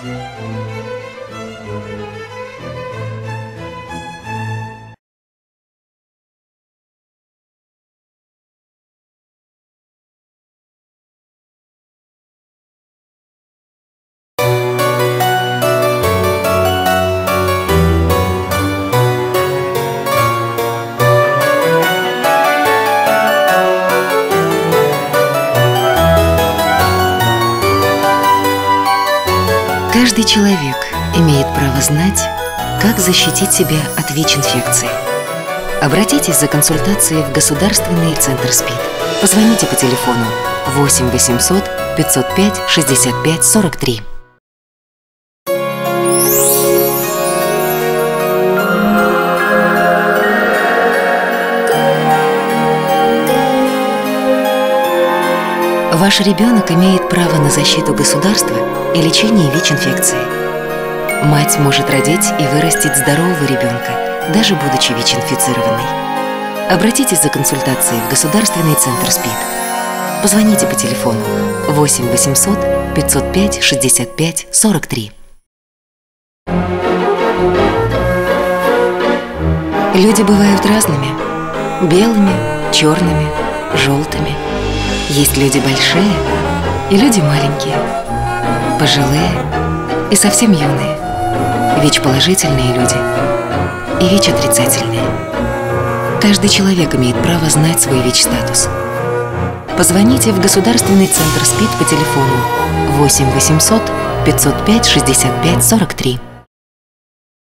Thank you. Каждый человек имеет право знать, как защитить себя от ВИЧ-инфекции. Обратитесь за консультацией в Государственный центр СПИД. Позвоните по телефону 8 800 505 65 43. Ваш ребенок имеет право на защиту государства и лечение ВИЧ-инфекции. Мать может родить и вырастить здорового ребенка, даже будучи ВИЧ-инфицированной. Обратитесь за консультацией в Государственный центр СПИД. Позвоните по телефону 8 800 505 65 43. Люди бывают разными. Белыми, черными, желтыми – есть люди большие и люди маленькие, пожилые и совсем юные, ВИЧ-положительные люди и ВИЧ-отрицательные. Каждый человек имеет право знать свой ВИЧ-статус. Позвоните в Государственный центр СПИД по телефону 8 800 505 65 43.